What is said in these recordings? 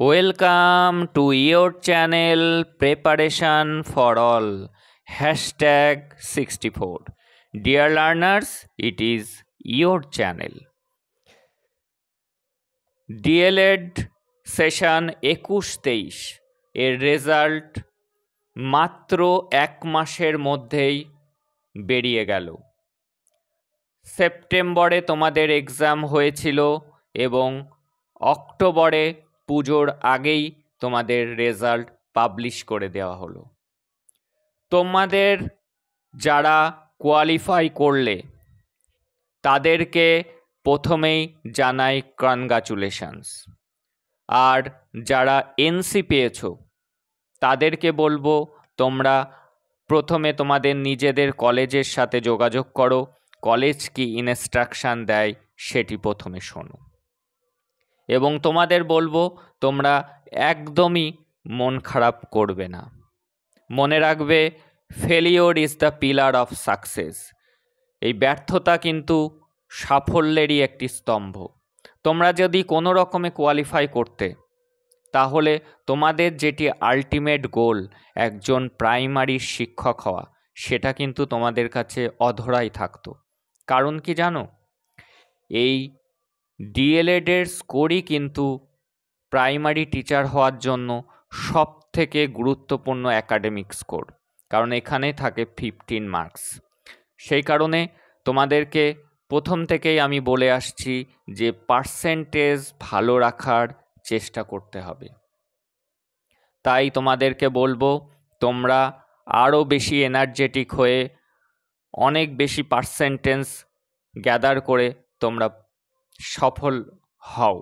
Welcome to your channel preparation for all hashtag sixty four dear learners it is your channel DElEd session একুশ তেইশ. এর result মাত্র এক মাসের মধ্যেই বেরিয়ে গেল। সেপ্টেম্বরে তোমাদের এক্সাম হয়েছিল এবং অক্টোবরে পুজোর আগেই তোমাদের রেজাল্ট পাবলিশ করে দেওয়া হলো। তোমাদের যারা কোয়ালিফাই করলে, তাদেরকে প্রথমেই জানাই কনগ্রাচুলেশনস আর যারা এনসি পেয়েছ, তাদেরকে বলব তোমরা প্রথমে তোমাদের নিজেদের কলেজের সাথে যোগাযোগ করো। কলেজ কি ইনস্ট্রাকশান দেয়, সেটি প্রথমে শোনো। এবং তোমাদের বলব, তোমরা একদমই মন খারাপ করবে না। মনে রাখবে failure is the pillar of success এই ব্যর্থতা কিন্তু সাফল্যেরই একটি স্তম্ভ। তোমরা যদি কোনো রকমে কোয়ালিফাই করতে, তাহলে তোমাদের যেটি আলটিমেট গোল একজন প্রাইমারি শিক্ষক হওয়া, সেটা কিন্তু তোমাদের কাছে অধরাই থাকতো। কারণ কি জানো? এই ডিএলএডের স্কোরই কিন্তু প্রাইমারি টিচার হওয়ার জন্য সব থেকে গুরুত্বপূর্ণ একাডেমিক স্কোর কারণ এখানে থাকে ফিফটিন মার্কস সেই কারণে তোমাদেরকে প্রথম থেকেই আমি বলে আসছি যে পার্সেন্টেজ ভালো রাখার চেষ্টা করতে হবে। তাই তোমাদেরকে বলব, তোমরা আরও বেশি এনার্জেটিক হয়ে অনেক বেশি পার্সেন্টেজ গ্যাদার করে তোমরা সফল হও।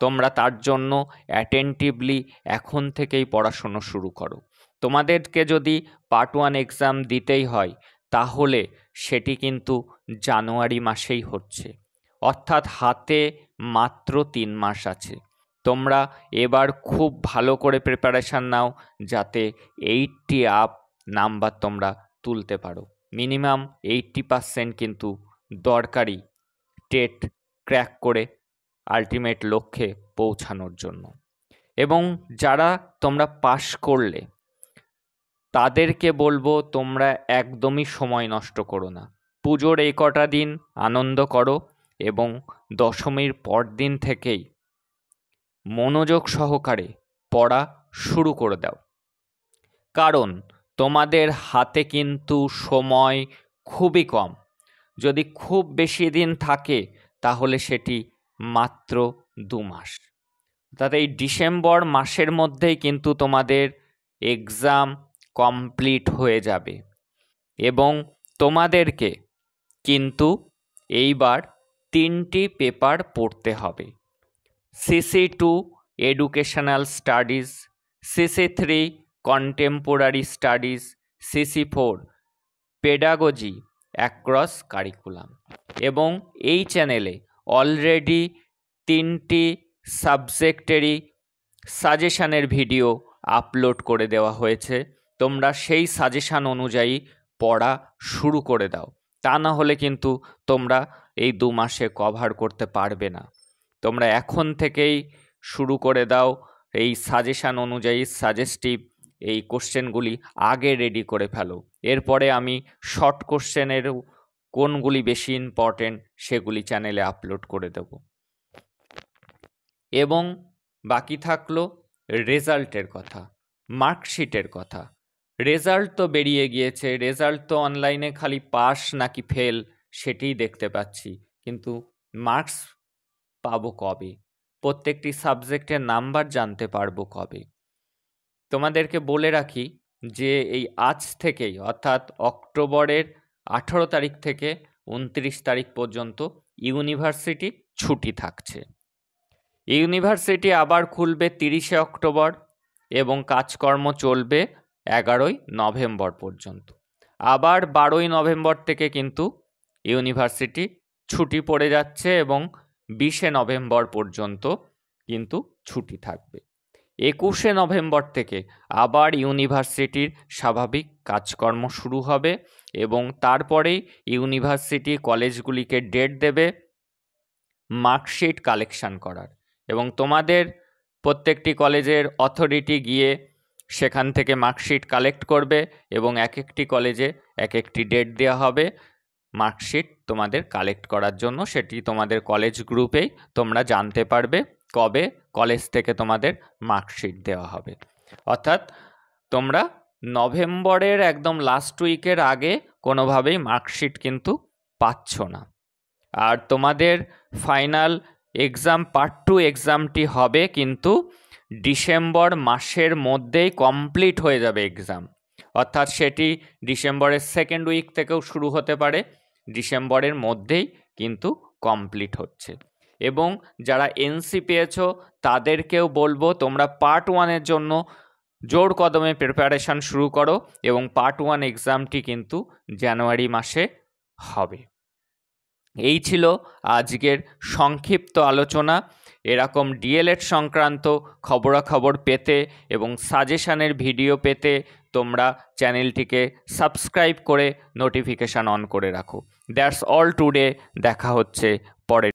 তোমরা তার জন্য অ্যাটেন্টিভলি এখন থেকেই পড়াশুনো শুরু করো। তোমাদেরকে যদি পার্ট ওয়ান এক্সাম দিতেই হয়, তাহলে সেটি কিন্তু জানুয়ারি মাসেই হচ্ছে। অর্থাৎ হাতে মাত্র তিন মাস আছে। তোমরা এবার খুব ভালো করে প্রিপারেশান নাও যাতে এইটটি আপ নাম্বার তোমরা তুলতে পারো। মিনিমাম এইটটি পারসেন্ট কিন্তু দরকারি টেট ক্র্যাক করে আলটিমেট লক্ষ্যে পৌঁছানোর জন্য। এবং যারা তোমরা পাশ করলে, তাদেরকে বলব তোমরা একদমই সময় নষ্ট করো না। পুজোর এই কটা দিন আনন্দ করো এবং দশমীর পর দিন থেকেই মনোযোগ সহকারে পড়া শুরু করে দাও। কারণ তোমাদের হাতে কিন্তু সময় খুবই কম। যদি খুব বেশি দিন থাকে তাহলে সেটি মাত্র দু মাস। অর্থাৎ এই ডিসেম্বর মাসের মধ্যেই কিন্তু তোমাদের এক্সাম কমপ্লিট হয়ে যাবে এবং তোমাদেরকে কিন্তু এইবার তিনটি পেপার পড়তে হবে। CC two educational studies CC three contemporary studies CC four pedagogy across curriculum এবং এই চ্যানেলে অলরেডি তিনটি সাবজেক্টেরই সাজেশানের ভিডিও আপলোড করে দেওয়া হয়েছে। তোমরা সেই সাজেশান অনুযায়ী পড়া শুরু করে দাও। তা না হলে কিন্তু তোমরা এই দু মাসে কভার করতে পারবে না। তোমরা এখন থেকেই শুরু করে দাও। এই সাজেশান অনুযায়ী সাজেস্টিভ এই কোশ্চেনগুলি আগে রেডি করে ফেলো। এরপরে আমি শর্ট কোশ্চেনের কোনগুলি বেশি ইম্পর্টেন্ট সেগুলি চ্যানেলে আপলোড করে দেব। এবং বাকি থাকল রেজাল্টের কথা মার্কশিটের কথা। রেজাল্ট তো বেরিয়ে গিয়েছে রেজাল্ট তো অনলাইনে খালি পাস নাকি ফেল সেটিই দেখতে পাচ্ছি, কিন্তু মার্কস পাবো কবে? প্রত্যেকটি সাবজেক্টের নাম্বার জানতে পারব কবে? তোমাদেরকে বলে রাখি যে এই আজ থেকেই, অর্থাৎ অক্টোবরের আঠেরো তারিখ থেকে উনত্রিশ তারিখ পর্যন্ত ইউনিভার্সিটি ছুটি থাকছে। ইউনিভার্সিটি আবার খুলবে তিরিশে অক্টোবর এবং কাজকর্ম চলবে এগারোই নভেম্বর পর্যন্ত। আবার বারোই নভেম্বর থেকে কিন্তু ইউনিভার্সিটি ছুটি পড়ে যাচ্ছে এবং বিশে নভেম্বর পর্যন্ত কিন্তু ছুটি থাকবে। একুশে নভেম্বর থেকে আবার ইউনিভার্সিটির স্বাভাবিক কাজকর্ম শুরু হবে এবং তারপরেই ইউনিভার্সিটি কলেজগুলিকে ডেট দেবে মার্কশিট কালেকশান করার। এবং তোমাদের প্রত্যেকটি কলেজের অথরিটি গিয়ে সেখান থেকে মার্কশিট কালেক্ট করবে এবং এক একটি কলেজে এক একটি ডেট দেওয়া হবে। মার্কশিট তোমাদের কালেক্ট করার জন্য সেটি তোমাদের কলেজ গ্রুপেই তোমরা জানতে পারবে। কবে? কলেজ থেকে তোমাদের মার্কশিট দেওয়া হবে। অর্থাৎ তোমরা নভেম্বরের একদম লাস্ট উইকের আগে কোনোভাবেই মার্কশিট কিন্তু পাচ্ছ না। আর তোমাদের ফাইনাল এক্সাম পার্ট টু এক্সামটি হবে কিন্তু ডিসেম্বর মাসের মধ্যেই কমপ্লিট হয়ে যাবে এক্সাম অর্থাৎ সেটি ডিসেম্বরের সেকেন্ড উইক থেকেও শুরু হতে পারে, ডিসেম্বরের মধ্যেই কিন্তু কমপ্লিট হচ্ছে। এবং যারা এনসি পেয়েছ, তাদেরকেও বলব তোমরা পার্ট ওয়ানের জন্য জোর কদমে প্রিপারেশান শুরু করো এবং পার্ট ওয়ান এক্সামটি কিন্তু জানুয়ারি মাসে হবে। এই ছিল আজকের সংক্ষিপ্ত আলোচনা। এরকম ডিএলএড সংক্রান্ত খবরাখবর পেতে এবং সাজেশানের ভিডিও পেতে তোমরা চ্যানেলটিকে সাবস্ক্রাইব করে নোটিফিকেশান অন করে রাখো। দ্যাটস অল টুডে দেখা হচ্ছে পরের